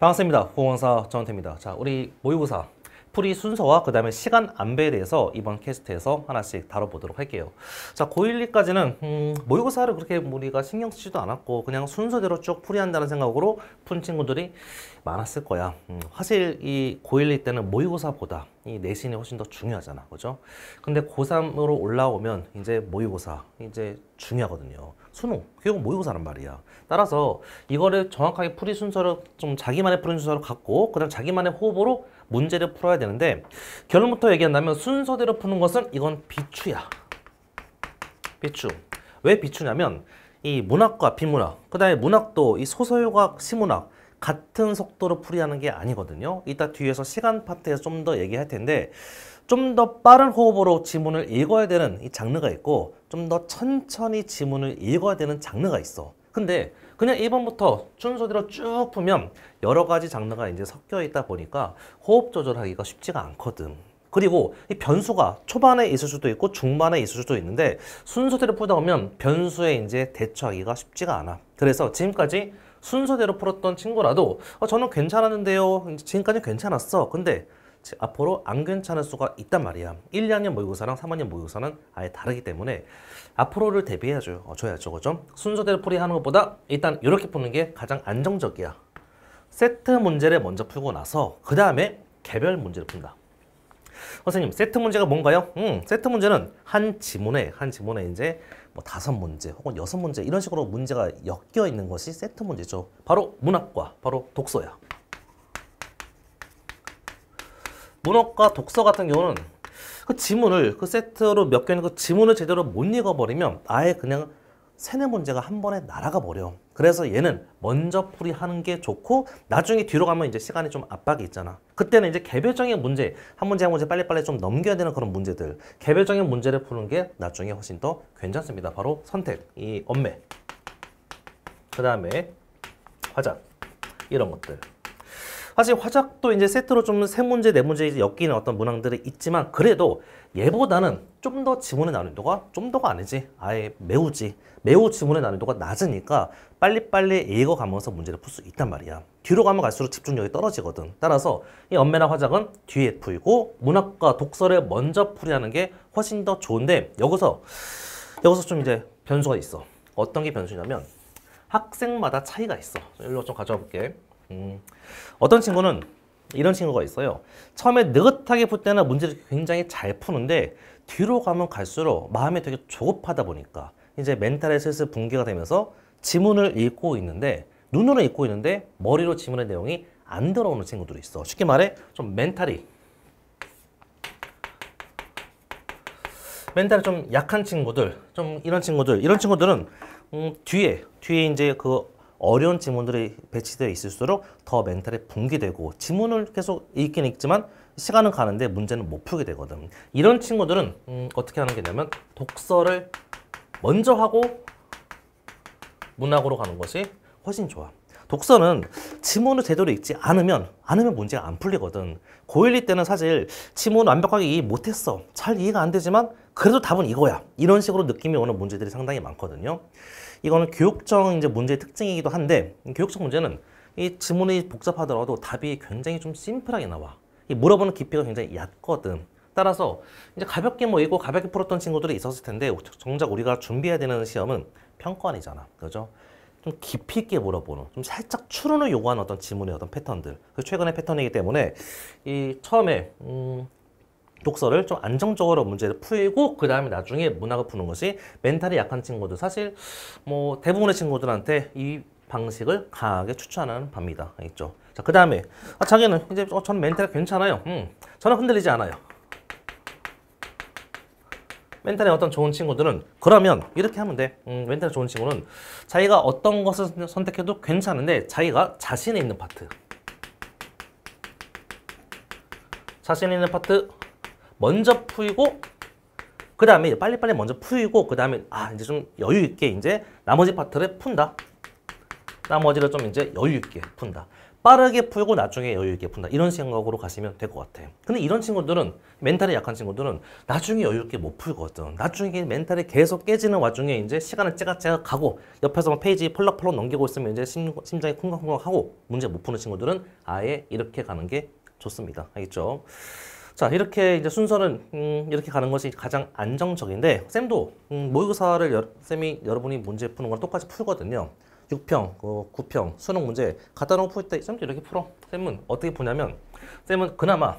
반갑습니다. 후원사 정원태입니다. 자, 우리 모의고사 풀이 순서와 그 다음에 시간 안배에 대해서 이번 캐스트에서 하나씩 다뤄보도록 할게요. 자, 고1, 2까지는 음, 모의고사를 그렇게 우리가 신경 쓰지도 않았고 그냥 순서대로 쭉 풀이한다는 생각으로 푼 친구들이 많았을 거야. 음, 사실 이 고1, 2 때는 모의고사보다 이 내신이 훨씬 더 중요하잖아. 그죠? 근데 고3으로 올라오면 이제 모의고사 이제 중요하거든요. 수능, 결국 모의고사란 말이야. 따라서 이거를 정확하게 풀이 순서를 좀 자기만의 풀이 순서를 갖고 그다음 자기만의 호흡으로 문제를 풀어야 되는데 결론부터 얘기한다면 순서대로 푸는 것은 이건 비추야. 비추. 왜 비추냐면 이 문학과 비문학, 그 다음에 문학도 이 소설과 시문학 같은 속도로 풀이하는 게 아니거든요. 이따 뒤에서 시간 파트에서 좀 더 얘기할 텐데 좀 더 빠른 호흡으로 지문을 읽어야 되는 이 장르가 있고 좀 더 천천히 지문을 읽어야 되는 장르가 있어. 근데 그냥 1번부터 순서대로 쭉 풀면 여러 가지 장르가 이제 섞여 있다 보니까 호흡 조절하기가 쉽지가 않거든. 그리고 이 변수가 초반에 있을 수도 있고 중반에 있을 수도 있는데 순서대로 풀다 보면 변수에 이제 대처하기가 쉽지가 않아. 그래서 지금까지 순서대로 풀었던 친구라도 어, 저는 괜찮았는데요. 지금까지 괜찮았어. 근데 앞으로 안 괜찮을 수가 있단 말이야. 1, 2학년 모의고사랑 3학년 모의고사는 아예 다르기 때문에 앞으로를 대비해야죠. 어, 줘야죠. 그죠? 순서대로 풀이하는 것보다 일단 이렇게 푸는 게 가장 안정적이야. 세트 문제를 먼저 풀고 나서 그 다음에 개별 문제를 푼다. 선생님, 세트 문제가 뭔가요? 음, 세트 문제는 한 지문에 한 지문에 이제 뭐 다섯 문제 혹은 여섯 문제 이런 식으로 문제가 엮여 있는 것이 세트 문제죠. 바로 문학과 바로 독서야. 문학과 독서 같은 경우는 그 지문을 그 세트로 몇개 있는 그 지문을 제대로 못 읽어버리면 아예 그냥 세네 문제가 한 번에 날아가 버려. 그래서 얘는 먼저 풀이하는 게 좋고 나중에 뒤로 가면 이제 시간이 좀 압박이 있잖아. 그때는 이제 개별적인 문제, 한 문제 한 문제 빨리빨리 좀 넘겨야 되는 그런 문제들, 개별적인 문제를 푸는 게 나중에 훨씬 더 괜찮습니다. 바로 선택, 이 엄매, 그 다음에 화작 이런 것들. 사실 화작도 이제 세트로 좀 세 문제, 네 문제 엮이는 어떤 문항들이 있지만 그래도 얘보다는 좀 더 지문의 난이도가 좀 더가 아니지. 아예 매우지. 매우 지문의 난이도가 낮으니까 빨리빨리 읽어가면서 문제를 풀 수 있단 말이야. 뒤로 가면 갈수록 집중력이 떨어지거든. 따라서 이 엄매나 화작은 뒤에 풀고 문학과 독서를 먼저 풀이하는 게 훨씬 더 좋은데 여기서 여기서 좀 이제 변수가 있어. 어떤 게 변수냐면 학생마다 차이가 있어. 일로 좀 가져와 볼게. 음, 어떤 친구는 이런 친구가 있어요. 처음에 느긋하게 풀 때는 문제를 굉장히 잘 푸는데 뒤로 가면 갈수록 마음이 되게 조급하다 보니까 이제 멘탈에 슬슬 붕괴가 되면서 지문을 읽고 있는데 눈으로 읽고 있는데 머리로 지문의 내용이 안 들어오는 친구들이 있어. 쉽게 말해 좀 멘탈이 멘탈이 좀 약한 친구들, 좀 이런 친구들, 이런 친구들은 음, 뒤에 뒤에 이제 그 어려운 지문들이 배치되어 있을수록 더 멘탈에 붕괴되고 지문을 계속 읽긴 읽지만 시간은 가는데 문제는 못 풀게 되거든. 이런 친구들은 음, 어떻게 하는 게냐면 독서를 먼저 하고 문학으로 가는 것이 훨씬 좋아. 독서는 지문을 제대로 읽지 않으면 않으면 문제가 안 풀리거든. 고1, 2 때는 사실 지문 완벽하게 이해 못했어. 잘 이해가 안 되지만 그래도 답은 이거야. 이런 식으로 느낌이 오는 문제들이 상당히 많거든요. 이거는 교육적 이제 문제의 특징이기도 한데 교육적 문제는 이 지문이 복잡하더라도 답이 굉장히 좀 심플하게 나와. 이 물어보는 깊이가 굉장히 얕거든. 따라서 이제 가볍게 모이고 가볍게 풀었던 친구들이 있었을 텐데 정작 우리가 준비해야 되는 시험은 평가원이잖아. 그죠? 좀 깊이 있게 물어보는, 좀 살짝 추론을 요구하는 어떤 지문의 어떤 패턴들. 그 최근의 패턴이기 때문에 이 처음에 음, 독서를 좀 안정적으로 문제를 풀고 그 다음에 나중에 문학을 푸는 것이 멘탈이 약한 친구들 사실 뭐 대부분의 친구들한테 이 방식을 강하게 추천하는 바입니다. 있죠. 자, 그 다음에 아, 자기는 이제 어, 저는 멘탈이 괜찮아요. 음, 저는 흔들리지 않아요. 멘탈이 어떤 좋은 친구들은 그러면 이렇게 하면 돼. 음, 멘탈이 좋은 친구는 자기가 어떤 것을 선택해도 괜찮은데 자기가 자신 있는 파트 자신 있는 파트 먼저 풀고 그 다음에 빨리빨리 먼저 풀고 그 다음에 아 이제 좀 여유 있게 이제 나머지 파트를 푼다. 나머지를 좀 이제 여유 있게 푼다. 빠르게 풀고 나중에 여유 있게 푼다. 이런 생각으로 가시면 될 것 같아. 근데 이런 친구들은 멘탈이 약한 친구들은 나중에 여유 있게 못 풀거든. 나중에 멘탈이 계속 깨지는 와중에 이제 시간을 째각째각 가고 옆에서 막 페이지 펄럭펄럭 넘기고 있으면 이제 심, 심장이 쿵쾅쿵쾅하고 문제 못 푸는 친구들은 아예 이렇게 가는 게 좋습니다. 알겠죠? 자 이렇게 이제 순서는 음, 이렇게 가는 것이 가장 안정적인데 쌤도 음, 모의고사를 여, 쌤이 여러분이 문제 푸는 건 똑같이 풀거든요. 6평, 어, 9평 수능 문제 갖다 놓고 풀 때 쌤도 이렇게 풀어. 쌤은 어떻게 푸냐면 쌤은 그나마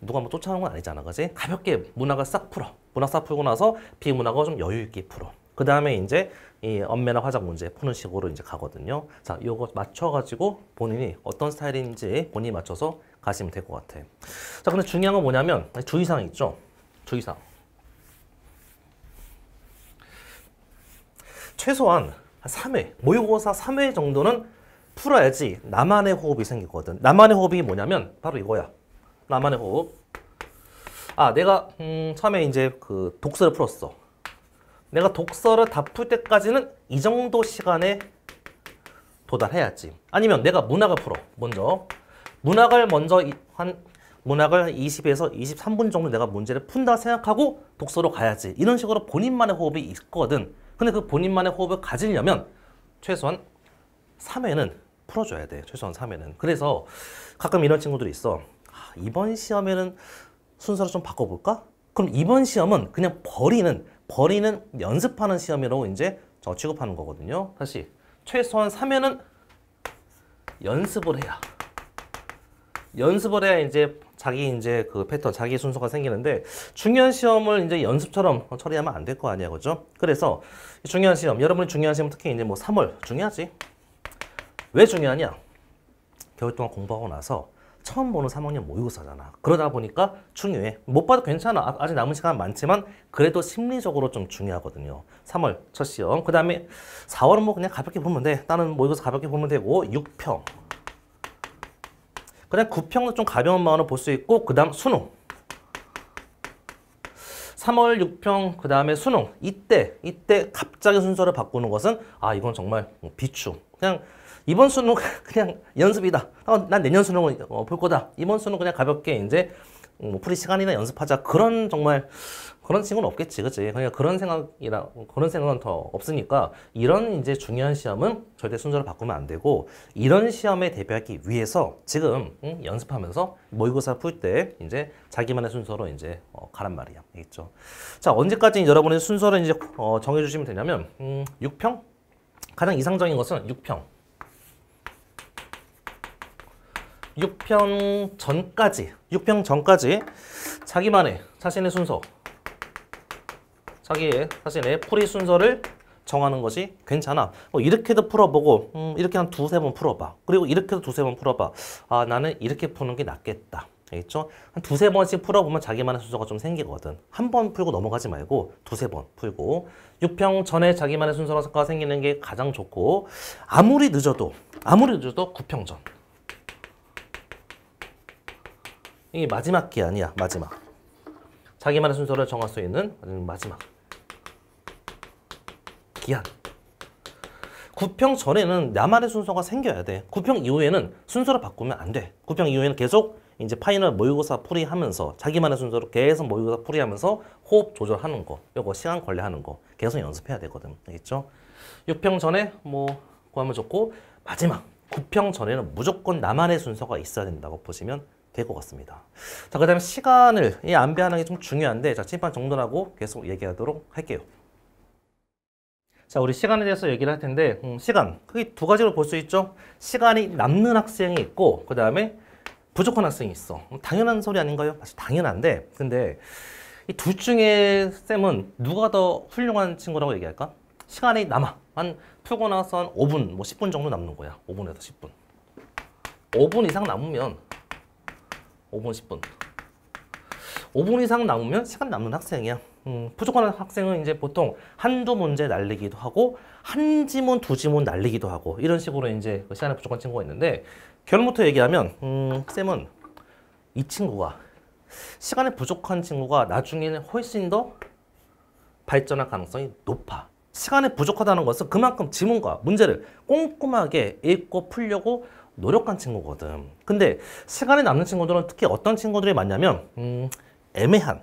누가 뭐 쫓아오는 건 아니잖아, 그지? 가볍게 문학을 싹 풀어. 문학 싹 풀고 나서 비문학을 좀 여유 있게 풀어. 그 다음에 이제 이 언매나 화작 문제 푸는 식으로 이제 가거든요. 자, 요거 맞춰가지고 본인이 어떤 스타일인지 본인이 맞춰서 가시면 될 것 같아. 자, 근데 중요한 건 뭐냐면 주의사항 있죠? 주의사항. 최소한 한 3회, 모의고사 3회 정도는 풀어야지 나만의 호흡이 생기거든. 나만의 호흡이 뭐냐면 바로 이거야. 나만의 호흡. 아, 내가 음, 처음에 이제 그 독서를 풀었어. 내가 독서를 다 풀 때까지는 이 정도 시간에 도달해야지. 아니면 내가 문학을 풀어. 먼저 문학을 먼저 이- 한 문학을 20에서 23분 정도 내가 문제를 푼다 생각하고 독서로 가야지. 이런 식으로 본인만의 호흡이 있거든. 근데 그 본인만의 호흡을 가지려면 최소한 3회는 풀어줘야 돼. 최소한 3회는. 그래서 가끔 이런 친구들이 있어. 아, 이번 시험에는 순서를 좀 바꿔볼까? 그럼 이번 시험은 그냥 버리는 버리는 연습하는 시험이라고 이제 저 취급하는 거거든요. 다시 최소한 3회는 연습을 해야 연습을 해야 이제 자기 이제 그 패턴, 자기 순서가 생기는데 중요한 시험을 이제 연습처럼 처리하면 안 될 거 아니야, 그죠? 그래서 이 중요한 시험, 여러분이 중요한 시험 특히 이제 뭐 3월 중요하지. 왜 중요하냐? 겨울 동안 공부하고 나서 처음 보는 3학년 모의고사잖아. 그러다 보니까 중요해. 못 봐도 괜찮아. 아- 아직 남은 시간 많지만 그래도 심리적으로 좀 중요하거든요. 3월 첫 시험. 그 다음에 4월은 뭐 그냥 가볍게 보면 돼. 다른 모의고사 가볍게 보면 되고 6평. 그냥 9평은 좀 가벼운 마음으로 볼 수 있고 그 다음 수능. 3월 6평 그 다음에 수능 이때 이때 갑자기 순서를 바꾸는 것은 아 이건 정말 비추. 그냥 이번 수능 그냥 연습이다. 어, 난 내년 수능은 어, 볼 거다. 이번 수능 그냥 가볍게 이제 뭐 풀이 시간이나 연습하자. 그런 정말 그런 친구는 없겠지 그치? 그러니까 그런 생각이라 그런 생각은 더 없으니까 이런 이제 중요한 시험은 절대 순서를 바꾸면 안 되고 이런 시험에 대비하기 위해서 지금 응, 연습하면서 모의고사 풀 때 이제 자기만의 순서로 이제 어, 가란 말이야. 알겠죠? 자 언제까지 여러분의 순서를 이제 어, 정해주시면 되냐면 음, 6평? 가장 이상적인 것은 6평. 6평 전까지 6평 전까지 자기만의 자신의 순서 자기의 자신의 풀이 순서를 정하는 것이 괜찮아. 뭐 이렇게도 풀어보고 음, 이렇게 한 두세 번 풀어봐. 그리고 이렇게도 두세 번 풀어봐. 아 나는 이렇게 푸는 게 낫겠다. 알겠죠? 한 두세 번씩 풀어보면 자기만의 순서가 좀 생기거든. 한 번 풀고 넘어가지 말고 두세 번 풀고 6평 전에 자기만의 순서가 생기는 게 가장 좋고 아무리 늦어도 아무리 늦어도 9평 전. 이게 마지막 기한이야 마지막 자기만의 순서를 정할 수 있는 마지막 기한. 9평 전에는 나만의 순서가 생겨야 돼. 9평 이후에는 순서를 바꾸면 안돼. 9평 이후에는 계속 이제 final 모의고사 풀이하면서 자기만의 순서로 계속 모의고사 풀이하면서 호흡 조절하는 거. 요거 시간 관리하는 거. 계속 연습해야 되거든. 알겠죠? 6평 전에 뭐 구하면 좋고 마지막 9평 전에는 무조건 나만의 순서가 있어야 된다고 보시면 될 것 같습니다. 자, 그 다음에 시간을 이 안배하는 게 좀 중요한데, 자, 침판 정돈하고 계속 얘기하도록 할게요. 자, 우리 시간에 대해서 얘기를 할 텐데, 음, 시간. 크게 두 가지로 볼 수 있죠? 시간이 남는 학생이 있고, 그 다음에 부족한 학생이 있어. 음, 당연한 소리 아닌가요? 사실 당연한데, 근데 이 둘 중에 쌤은 누가 더 훌륭한 친구라고 얘기할까? 시간이 남아. 한 풀고 나서 한 5분, 뭐 10분 정도 남는 거야. 5분에서 10분. 5분 이상 남으면 5분, 10분. 5분 이상 남으면 시간 남는 학생이야. 음, 부족한 학생은 이제 보통 한두 문제 날리기도 하고 한 지문, 두 지문 날리기도 하고 이런 식으로 이제 그 시간에 부족한 친구가 있는데 결론부터 얘기하면 음, 쌤은 이 친구가 시간에 부족한 친구가 나중에는 훨씬 더 발전할 가능성이 높아. 시간이 부족하다는 것은 그만큼 지문과 문제를 꼼꼼하게 읽고 풀려고 노력한 친구거든. 근데 시간이 남는 친구들은 특히 어떤 친구들이 많냐면 음, 애매한,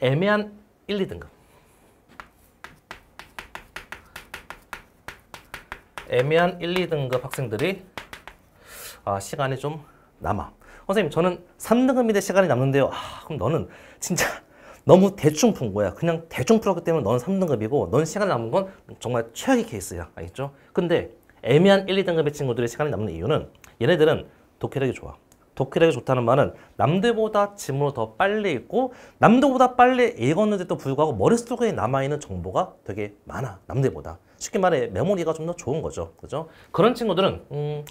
애매한 1, 2등급. 애매한 1, 2등급 학생들이 아, 시간이 좀 남아. 선생님, 저는 3등급인데 시간이 남는데요. 아, 그럼 너는 진짜 너무 대충 푼 거야. 그냥 대충 풀었기 때문에 너는 3등급이고 넌 시간 남은 건 정말 최악의 케이스야. 알겠죠? 근데 애매한 1, 2등급의 친구들이 시간이 남는 이유는 얘네들은 독해력이 좋아. 독해력이 좋다는 말은 남들보다 지문을 더 빨리 읽고 남들보다 빨리 읽었는데도 불구하고 머릿속에 남아있는 정보가 되게 많아. 남들보다. 쉽게 말해 메모리가 좀 더 좋은 거죠. 그죠? 그런 친구들은 음,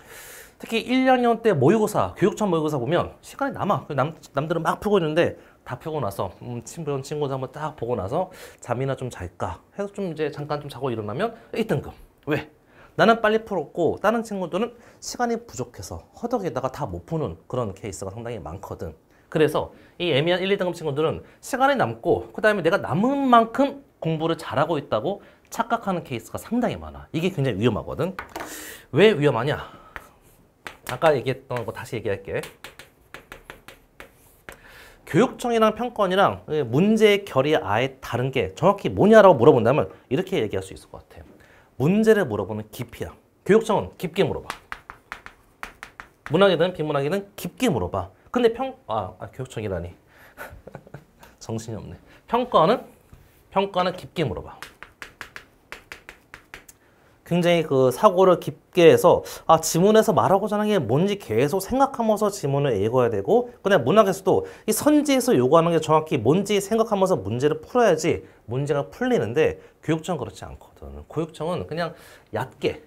특히 1, 2학년 때 모의고사, 교육청 모의고사 보면 시간이 남아. 남, 남들은 막 풀고 있는데 다 펴고 나서 음, 친구 친구들 한번 딱 보고 나서 잠이나 좀 잘까 해서 좀 이제 잠깐 좀 자고 일어나면 1등급. 왜? 나는 빨리 풀었고 다른 친구들은 시간이 부족해서 허덕이다가 다 못 푸는 그런 케이스가 상당히 많거든. 그래서 이 애매한 1, 2등급 친구들은 시간이 남고 그 다음에 내가 남은 만큼 공부를 잘하고 있다고 착각하는 케이스가 상당히 많아. 이게 굉장히 위험하거든. 왜 위험하냐? 아까 얘기했던 거 다시 얘기할게. 교육청이랑 평권이랑 문제의 결이 아예 다른 게 정확히 뭐냐라고 물어본다면 이렇게 얘기할 수 있을 것 같아요. 문제를 물어보는 깊이야. 교육청은 깊게 물어봐. 문학이든 비문학이든 깊게 물어봐. 근데 평, 아, 아 교육청이라니. 정신이 없네. 평가는, 평가는 깊게 물어봐. 굉장히 그 사고를 깊게 해서 아 지문에서 말하고자 하는 게 뭔지 계속 생각하면서 지문을 읽어야 되고 그다음 문학에서도 이 선지에서 요구하는 게 정확히 뭔지 생각하면서 문제를 풀어야지 문제가 풀리는데 교육청은 그렇지 않거든. 교육청은 그냥 얕게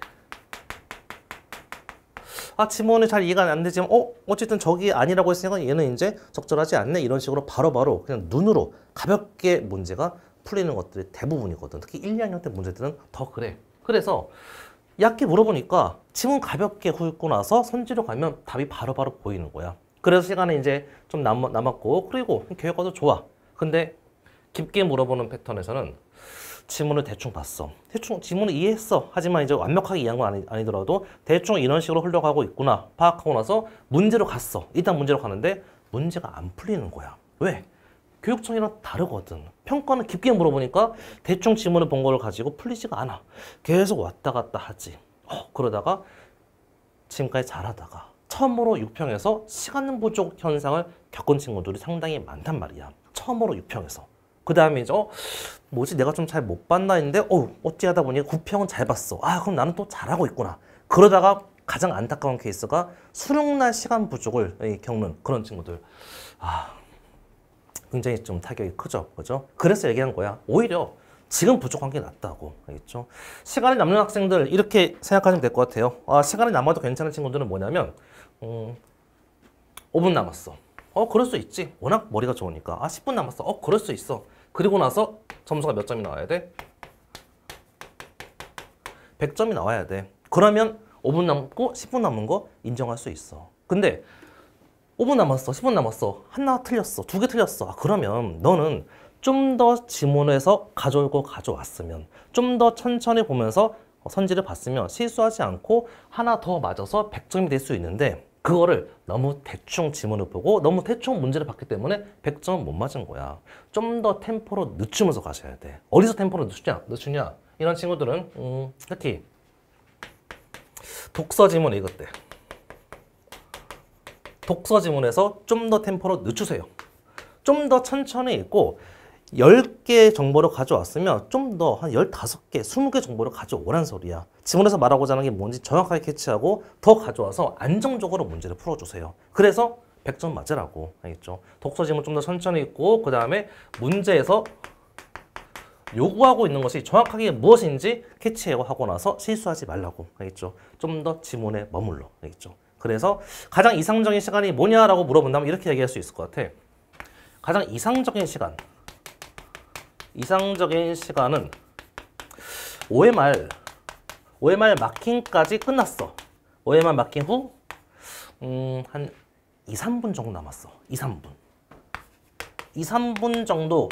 아 지문이 잘 이해가 안 되지만 어 어쨌든 저기 아니라고 했으니까 얘는 이제 적절하지 않네 이런 식으로 바로바로 바로 그냥 눈으로 가볍게 문제가 풀리는 것들이 대부분이거든. 특히 1, 2학년 때 문제들은 더 그래. 그래서 얕게 물어보니까 지문 가볍게 훑고 나서 선지로 가면 답이 바로바로 바로 보이는 거야. 그래서 시간이 이제 좀 남, 남았고 그리고 교육과도 좋아. 근데 깊게 물어보는 패턴에서는 지문을 대충 봤어. 대충 지문을 이해했어. 하지만 이제 완벽하게 이해한 건 아니, 아니더라도 대충 이런 식으로 흘러가고 있구나 파악하고 나서 문제로 갔어. 일단 문제로 가는데 문제가 안 풀리는 거야. 왜? 교육청이랑 다르거든. 평가는 깊게 물어보니까 대충 지문을 본 거를 가지고 풀리지가 않아. 계속 왔다 갔다 하지. 어, 그러다가 지금까지 잘하다가 처음으로 6평에서 시간 부족 현상을 겪은 친구들이 상당히 많단 말이야. 처음으로 6평에서. 그 다음에 이제 어, 뭐지 내가 좀 잘 못 봤나 했는데 어, 어찌 하다 보니 9평은 잘 봤어. 아 그럼 나는 또 잘하고 있구나. 그러다가 가장 안타까운 케이스가 수능날 시간 부족을 겪는 그런 친구들. 아 굉장히 좀 타격이 크죠. 그죠? 그래서 얘기한 거야. 오히려 지금 부족한 게 낫다고. 알겠죠? 시간이 남는 학생들 이렇게 생각하시면 될 것 같아요. 아, 시간이 남아도 괜찮은 친구들은 뭐냐면 음, 5분 남았어. 어, 그럴 수 있지. 워낙 머리가 좋으니까. 아, 10분 남았어. 어, 그럴 수 있어. 그리고 나서 점수가 몇 점이 나와야 돼? 100점이 나와야 돼. 그러면 5분 남고 10분 남은 거 인정할 수 있어. 근데 5분 남았어. 10분 남았어. 하나 틀렸어. 두 개 틀렸어. 아, 그러면 너는 좀 더 지문에서 가져오고 가져왔으면 좀 더 천천히 보면서 선지를 봤으면 실수하지 않고 하나 더 맞아서 100점이 될 수 있는데 그거를 너무 대충 지문을 보고 너무 대충 문제를 봤기 때문에 100점은 못 맞은 거야. 좀 더 템포로 늦추면서 가셔야 돼. 어디서 템포를 늦추냐? 늦추냐? 이런 친구들은 음, 특히 독서 지문 때 독서 지문에서 좀 더 템포를 늦추세요. 좀 더 천천히 읽고 10개 정보를 가져왔으면 좀 더 한 15개, 20개 정보를 가져오란 소리야. 지문에서 말하고자 하는 게 뭔지 정확하게 캐치하고 더 가져와서 안정적으로 문제를 풀어주세요. 그래서 100점 맞으라고. 알겠죠? 독서 지문 좀 더 천천히 읽고 그 다음에 문제에서 요구하고 있는 것이 정확하게 무엇인지 캐치하고 나서 실수하지 말라고. 알겠죠? 좀 더 지문에 머물러. 알겠죠? 그래서 가장 이상적인 시간이 뭐냐라고 물어본다면 이렇게 얘기할 수 있을 것 같아. 가장 이상적인 시간. 이상적인 시간은 5회 말, 5회 말 마킹까지 끝났어. 5회 말 마킹 후, 음, 한 2, 3분 정도 남았어. 2, 3분. 2, 3분 정도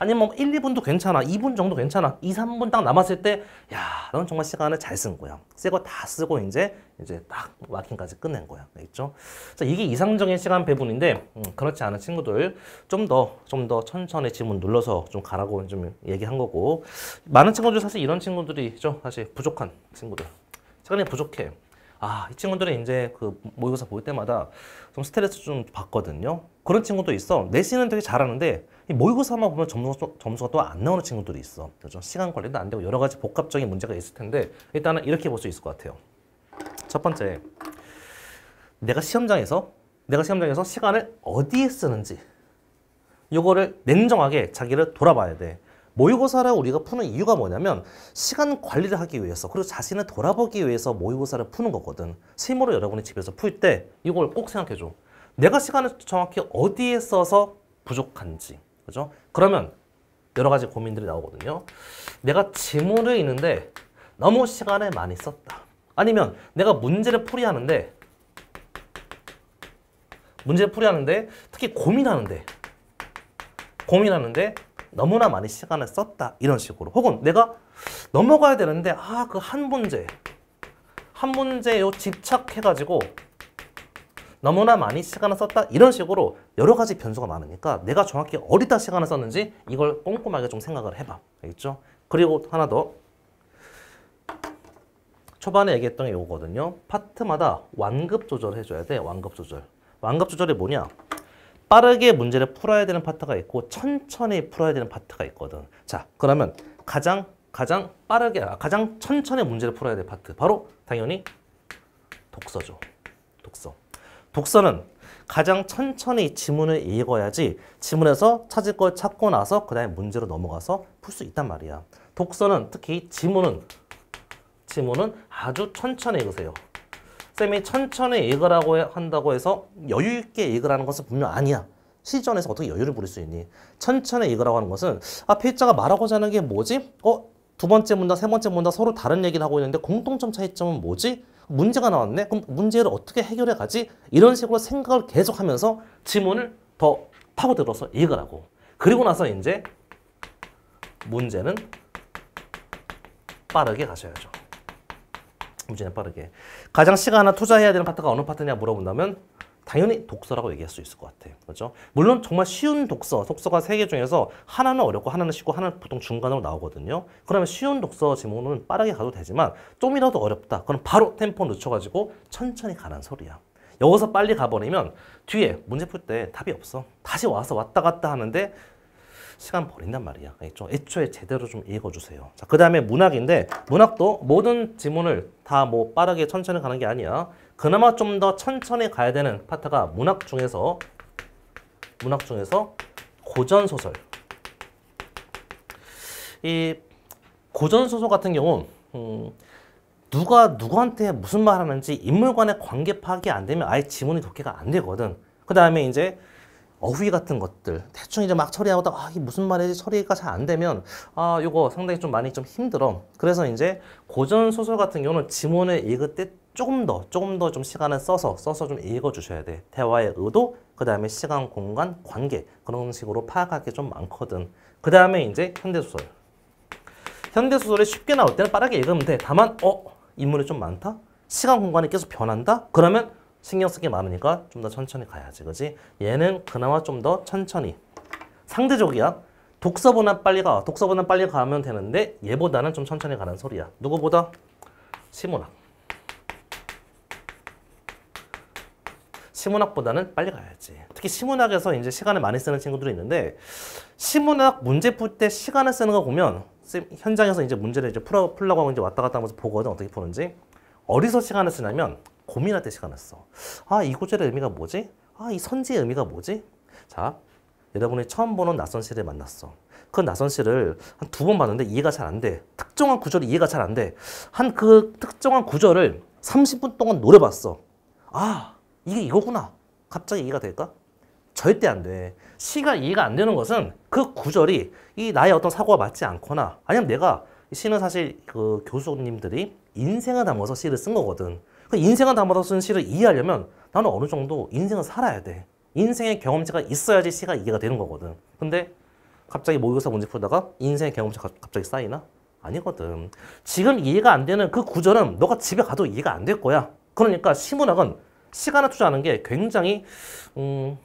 아니면 뭐 1, 2분도 괜찮아. 2분 정도 괜찮아. 2, 3분 딱 남았을 때, 야, 넌 정말 시간을 잘 쓴 거야. 새 거 다 쓰고 이제 이제 딱 마킹까지 끝낸 거야. 알겠죠? 자, 이게 이상적인 시간 배분인데 음, 그렇지 않은 친구들 좀 더 좀 더 천천히 지문 눌러서 좀 가라고 좀 얘기한 거고 많은 친구들 사실 이런 친구들이 죠. 사실 부족한 친구들. 시간이 부족해. 아, 이 친구들은 이제 그 모의고사 볼 때마다 좀 스트레스 좀 받거든요. 그런 친구도 있어. 내신은 되게 잘하는데 이 모의고사만 보면 점수가, 점수가 또 안 나오는 친구들이 있어. 그죠? 시간 관리도 안 되고 여러 가지 복합적인 문제가 있을 텐데 일단은 이렇게 볼 수 있을 것 같아요. 첫 번째, 내가 시험장에서 내가 시험장에서 시간을 어디에 쓰는지 요거를 냉정하게 자기를 돌아봐야 돼. 모의고사를 우리가 푸는 이유가 뭐냐면 시간 관리를 하기 위해서 그리고 자신을 돌아보기 위해서 모의고사를 푸는 거거든. 실무로 여러분이 집에서 풀 때 이걸 꼭 생각해 줘. 내가 시간을 정확히 어디에 써서 부족한지. 그죠? 그러면 여러 가지 고민들이 나오거든요. 내가 지문을 읽는데 너무 시간을 많이 썼다. 아니면 내가 문제를 풀이하는데 문제를 풀이하는데 특히 고민하는데 고민하는데 너무나 많이 시간을 썼다. 이런 식으로. 혹은 내가 넘어가야 되는데 아 그 한 문제. 한 문제에 집착해가지고 너무나 많이 시간을 썼다. 이런 식으로 여러 가지 변수가 많으니까 내가 정확히 어디다 시간을 썼는지 이걸 꼼꼼하게 좀 생각을 해봐. 알겠죠? 그리고 하나 더. 초반에 얘기했던 게 이거거든요. 파트마다 완급 조절해줘야 돼 완급 조절. 완급 조절이 뭐냐 빠르게 문제를 풀어야 되는 파트가 있고 천천히 풀어야 되는 파트가 있거든 자 그러면 가장 가장 빠르게 아, 가장 천천히 문제를 풀어야 될 파트 바로 당연히 독서죠 독서 독서는 가장 천천히 지문을 읽어야지 지문에서 찾을 걸 찾고 나서 그 다음에 문제로 넘어가서 풀 수 있단 말이야. 독서는 특히 지문은 지문은 아주 천천히 읽으세요. 쌤이 천천히 읽으라고 한다고 해서 여유 있게 읽으라는 것은 분명 아니야. 시전에서 어떻게 여유를 부릴 수 있니? 천천히 읽으라고 하는 것은 아 필자가 말하고자 하는 게 뭐지? 어? 두 번째 문단, 세 번째 문단 서로 다른 얘기를 하고 있는데 공통점 차이점은 뭐지? 문제가 나왔네? 그럼 문제를 어떻게 해결해 가지? 이런 식으로 생각을 계속하면서 지문을 더 파고들어서 읽으라고. 그리고 나서 이제 문제는 빠르게 가셔야죠. 문제는 빠르게. 가장 시간을 투자해야 되는 파트가 어느 파트냐 물어본다면 당연히 독서라고 얘기할 수 있을 것 같아요. 그렇죠? 물론 정말 쉬운 독서, 독서가 세 개 중에서 하나는 어렵고 하나는 쉽고 하나는 보통 중간으로 나오거든요. 그러면 쉬운 독서 지문은 빠르게 가도 되지만 좀이라도 어렵다. 그럼 바로 템포 늦춰가지고 천천히 가는 소리야. 여기서 빨리 가버리면 뒤에 문제 풀 때 답이 없어. 다시 와서 왔다 갔다 하는데 시간 버린단 말이야. 알겠죠? 애초에 제대로 좀 읽어주세요. 자, 그 다음에 문학인데 문학도 모든 지문을 다 뭐 빠르게 천천히 가는 게 아니야. 그나마 좀 더 천천히 가야 되는 파트가 문학 중에서 문학 중에서 고전 소설. 이 고전 소설 같은 경우 음, 누가 누구한테 무슨 말 하는지 인물 간의 관계 파악이 안 되면 아예 지문이 독해가 안 되거든. 그 다음에 이제 어휘 같은 것들. 대충 이제 막 처리하다 아 이게 무슨 말이지? 처리가 잘 안 되면 아 요거 상당히 좀 많이 좀 힘들어. 그래서 이제 고전 소설 같은 경우는 지문을 읽을 때 조금 더 조금 더 좀 시간을 써서 써서 좀 읽어 주셔야 돼. 대화의 의도 그 다음에 시간 공간 관계 그런 식으로 파악할 게좀 많거든. 그 다음에 이제 현대소설. 현대소설이 쉽게 나올 때는 빠르게 읽으면 돼. 다만 어 인물이 좀 많다? 시간 공간이 계속 변한다? 그러면 신경 쓰기 많으니까 좀 더 천천히 가야지, 그지? 얘는 그나마 좀 더 천천히. 상대적이야. 독서보다 빨리 가. 독서보다 빨리 가면 되는데 얘보다는 좀 천천히 가는 소리야. 누구보다? 시문학. 시문학보다는 빨리 가야지. 특히 시문학에서 이제 시간을 많이 쓰는 친구들이 있는데 시문학 문제 풀 때 시간을 쓰는 거 보면 현장에서 이제 문제를 이제 풀어 하고 이제 왔다 갔다 하면서 보거든 어떻게 푸는지 어디서 시간을 쓰냐면 고민할 때 시간을 써. 아, 이 구절의 의미가 뭐지? 아, 이 선지의 의미가 뭐지? 자, 여러분이 처음 보는 낯선 시를 만났어. 그 낯선 시를 한 두 번 봤는데 이해가 잘 안 돼. 특정한 구절이 이해가 잘 안 돼. 한 그 특정한 구절을 30분 동안 노려봤어. 아, 이게 이거구나. 갑자기 이해가 될까? 절대 안 돼. 시가 이해가 안 되는 것은 그 구절이 이 나의 어떤 사고가 맞지 않거나 아니면 내가 시는 사실 그 교수님들이 인생을 담아서 시를 쓴 거거든. 그 인생을 담아서 쓴 시를 이해하려면 나는 어느 정도 인생을 살아야 돼. 인생의 경험치가 있어야지 시가 이해가 되는 거거든. 근데 갑자기 모의고사 문제 풀다가 인생의 경험치 가- 갑자기 쌓이나? 아니거든. 지금 이해가 안 되는 그 구절은 너가 집에 가도 이해가 안 될 거야. 그러니까 시문학은 시간을 투자하는 게 굉장히 음,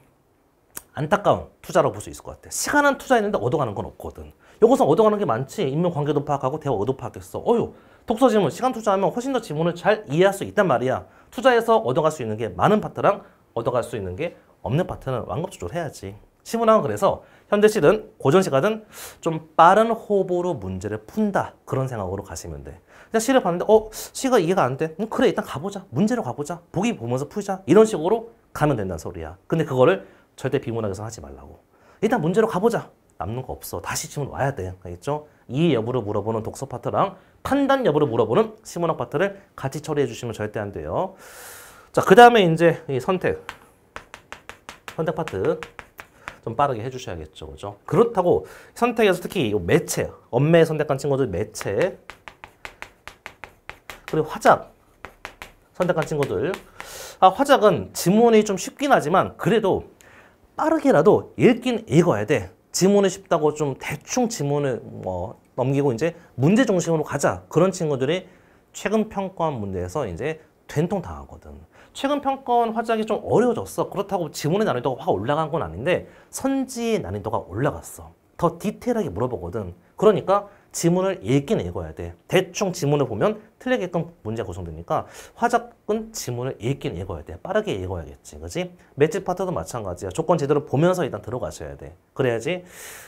안타까운 투자라고 볼 수 있을 것 같아. 시간은 투자했는데 얻어가는 건 없거든. 여기서 얻어가는 게 많지. 인명 관계도 파악하고 대화 얻어 파악했어. 어휴, 독서 지문 시간 투자하면 훨씬 더 지문을 잘 이해할 수 있단 말이야. 투자해서 얻어갈 수 있는 게 많은 파트랑 얻어갈 수 있는 게 없는 파트는 완급 조절해야지. 시문학은 그래서 현대시든 고전시가든 좀 빠른 호흡으로 문제를 푼다 그런 생각으로 가시면 돼. 그냥 시를 봤는데 어 시가 이해가 안 돼. 음, 그래 일단 가보자. 문제로 가보자. 보기 보면서 풀자. 이런 식으로 가면 된다는 소리야. 근데 그거를 절대 비문학에서 하지 말라고. 일단 문제로 가보자. 남는 거 없어. 다시 지문 와야 돼. 알겠죠? 이해 여부를 물어보는 독서 파트랑 판단 여부를 물어보는 시문학 파트를 같이 처리해 주시면 절대 안 돼요. 자, 그 다음에 이제 이 선택. 선택 파트. 좀 빠르게 해주셔야겠죠. 그죠? 그렇다고 선택에서 특히 이 매체, 엄매 선택한 친구들 매체, 그리고 화작 선택한 친구들. 아, 화작은 지문이 좀 쉽긴 하지만 그래도 빠르게라도 읽긴 읽어야 돼. 지문이 쉽다고 좀 대충 지문을 뭐 넘기고 이제 문제 중심으로 가자. 그런 친구들이 최근 평가원 문제에서 이제 된통 당하거든. 최근 평가원 화작이 좀 어려워졌어. 그렇다고 지문의 난이도가 확 올라간 건 아닌데 선지의 난이도가 올라갔어. 더 디테일하게 물어보거든. 그러니까 지문을 읽긴 읽어야 돼. 대충 지문을 보면 틀리게끔 문제가 구성되니까 화작은 지문을 읽긴 읽어야 돼. 빠르게 읽어야겠지. 그지? 매치 파트도 마찬가지야. 조건 제대로 보면서 일단 들어가셔야 돼. 그래야지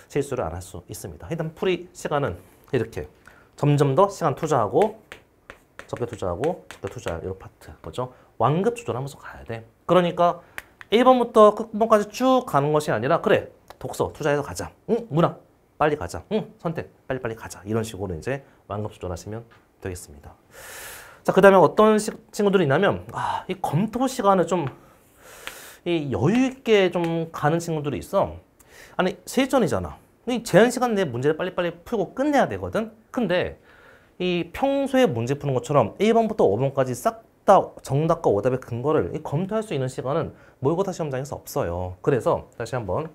실수를 안 할 수 있습니다. 일단 풀이 시간은 이렇게 점점 더 시간 투자하고 적게 투자하고 적게 투자할 이 파트. 그죠? 완급 조절하면서 가야 돼. 그러니까 1번부터 끝번까지 쭉 가는 것이 아니라 그래 독서 투자해서 가자. 응 문학 빨리 가자. 응 선택 빨리 빨리 가자. 이런 식으로 이제 완급 조절하시면 되겠습니다. 자 그 다음에 어떤 시- 친구들이 있냐면 아 이 검토 시간을 좀 이 여유 있게 좀 가는 친구들이 있어. 아니 세전이잖아. 이 제한 시간 내에 문제를 빨리빨리 풀고 끝내야 되거든. 근데 이 평소에 문제 푸는 것처럼 1번부터 5번까지 싹 다 정답과 오답의 근거를 이 검토할 수 있는 시간은 모의고사 시험장에서 없어요. 그래서 다시 한번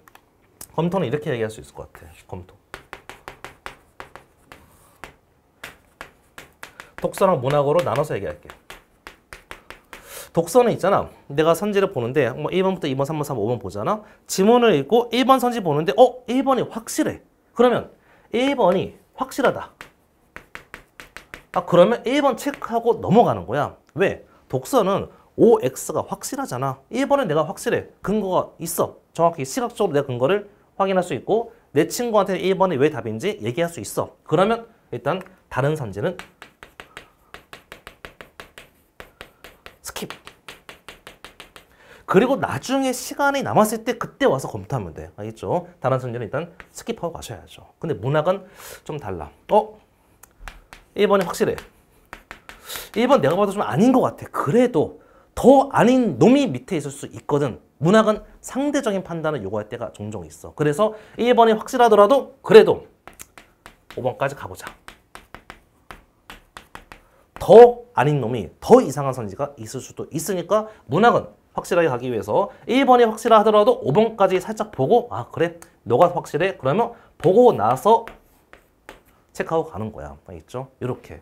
검토는 이렇게 얘기할 수 있을 것 같아. 검토. 독서랑 문학으로 나눠서 얘기할게. 독서는 있잖아. 내가 선지를 보는데 뭐 1번부터 2번, 3번, 4번, 5번 보잖아. 지문을 읽고 1번 선지 보는데 어? 1번이 확실해. 그러면 1번이 확실하다. 아 그러면 1번 체크하고 넘어가는 거야. 왜? 독서는 OX가 확실하잖아. 1번은 내가 확실해. 근거가 있어. 정확히 시각적으로 내가 근거를 확인할 수 있고 내 친구한테 1번이 왜 답인지 얘기할 수 있어. 그러면 일단 다른 선지는 skip. 그리고 나중에 시간이 남았을 때 그때 와서 검토하면 돼. 알겠죠? 다른 선지는 일단 skip하고 가셔야죠. 근데 문학은 좀 달라. 어? 1번이 확실해. 1번 내가 봐도 좀 아닌 것 같아. 그래도 더 아닌 놈이 밑에 있을 수 있거든. 문학은 상대적인 판단을 요구할 때가 종종 있어. 그래서 1번이 확실하더라도 그래도 5번까지 가보자. 더 아닌 놈이 더 이상한 선지가 있을 수도 있으니까 문학은 확실하게 가기 위해서 1번이 확실하더라도 5번까지 살짝 보고 아 그래 너가 확실해 그러면 보고 나서 체크하고 가는 거야 알겠죠? 이렇게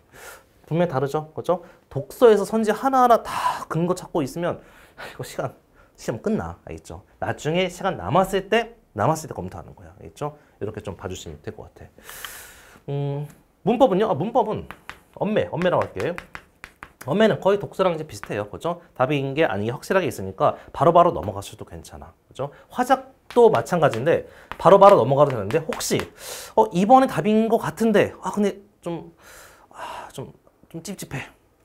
분명히 다르죠 그죠? 독서에서 선지 하나하나 다 근거 찾고 있으면 이거 시간 시험 끝나 알겠죠? 나중에 시간 남았을 때 남았을 때 검토하는 거야 알겠죠? 이렇게 좀 봐주시면 될 것 같아 음, 문법은요? 아, 문법은 엄매, 엄매라고 할게요. 엄매는 거의 독서랑 이제 비슷해요. 그죠? 답인 게 아닌 게 확실하게 있으니까 바로바로 넘어가셔도 괜찮아. 그죠? 화작도 마찬가지인데 바로 바로 넘어가도 되는데 혹시 어, 이번에 답인 것 같은데 아 근데 좀, 아, 좀, 좀 찝찝해.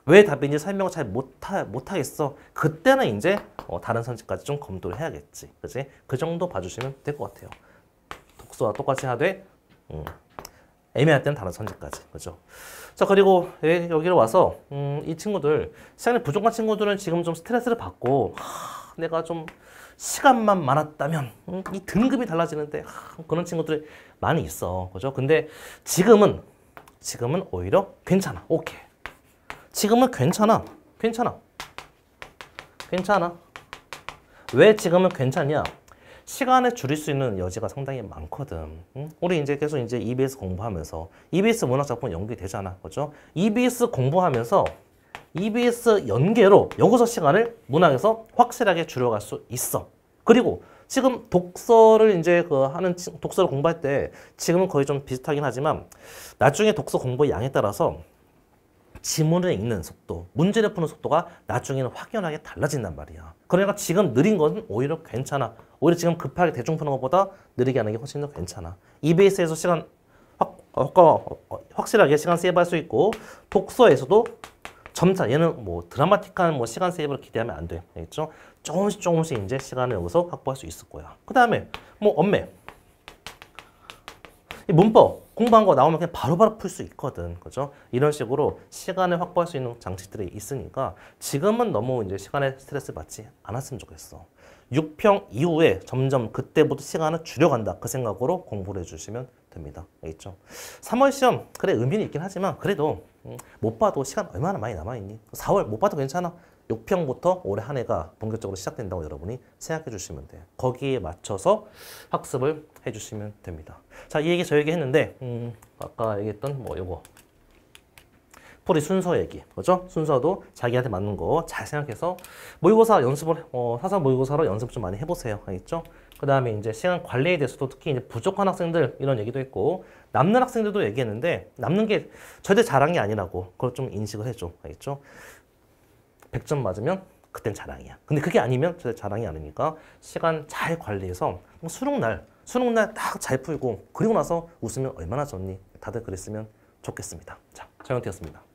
왜 답인지 설명을 잘 못하, 못하겠어. 그때는 이제 어, 다른 선지까지 좀 검토를 해야겠지. 그지? 그 정도 봐주시면 될 것 같아요. 독서와 똑같이 하되 음, 애매할 때는 다른 선지까지. 그죠? 자 그리고 예, 여기로 와서 음, 이 친구들 시간이 부족한 친구들은 지금 좀 스트레스를 받고 하, 내가 좀 시간만 많았다면 음, 이 등급이 달라지는데 하, 그런 친구들이 많이 있어 그죠 근데 지금은 지금은 오히려 괜찮아 오케이 지금은 괜찮아 괜찮아 괜찮아 왜 지금은 괜찮냐 시간을 줄일 수 있는 여지가 상당히 많거든. 응? 우리 이제 계속 이제 EBS 공부하면서 EBS 문학 작품 연기되잖아, 그죠? EBS 공부하면서 EBS 연계로 여기서 시간을 문학에서 확실하게 줄여갈 수 있어. 그리고 지금 독서를 이제 그 하는 치- 독서를 공부할 때 지금은 거의 좀 비슷하긴 하지만 나중에 독서 공부의 양에 따라서 지문을 읽는 속도, 문제를 푸는 속도가 나중에는 확연하게 달라진단 말이야. 그러니까 지금 느린 건 오히려 괜찮아. 오히려 지금 급하게 대충 푸는 것보다 느리게 하는 게 훨씬 더 괜찮아. EBS에서 시간 확, 확, 어, 확실하게 시간 세이브할 수 있고 독서에서도 점차 얘는 뭐 드라마틱한 뭐 시간 세이브를 기대하면 안 돼. 알겠죠? 조금씩 조금씩 이제 시간을 여기서 확보할 수 있을 거야. 그 다음에 뭐 엄매. 이 문법 공부한 거 나오면 그냥 바로바로 풀 수 있거든. 그죠? 이런 식으로 시간을 확보할 수 있는 장치들이 있으니까 지금은 너무 이제 시간에 스트레스 받지 않았으면 좋겠어. 6평 이후에 점점 그때부터 시간을 줄여간다. 그 생각으로 공부를 해주시면 됩니다. 알겠죠? 3월 시험 그래 의미는 있긴 하지만 그래도 음, 못 봐도 시간 얼마나 많이 남아있니? 4월 못 봐도 괜찮아. 6평부터 올해 한 해가 본격적으로 시작된다고 여러분이 생각해 주시면 돼요. 거기에 맞춰서 학습을 해 주시면 됩니다. 자, 이 얘기 저 얘기 했는데 음, 아까 얘기했던 뭐 요거 풀이 순서 얘기, 그죠? 순서도 자기한테 맞는 거 잘 생각해서 모의고사 연습을 어, 사상 모의고사로 연습 좀 많이 해보세요, 알겠죠? 그 다음에 이제 시간 관리에 대해서도 특히 이제 부족한 학생들 이런 얘기도 했고 남는 학생들도 얘기했는데 남는 게 절대 자랑이 아니라고 그걸 좀 인식을 해줘, 알겠죠? 100점 맞으면 그땐 자랑이야. 근데 그게 아니면 자랑이 아니니까 시간 잘 관리해서 수능 날 수능 날 딱 잘 풀고 그리고 나서 웃으면 얼마나 좋니? 다들 그랬으면 좋겠습니다. 자, 정영태였습니다.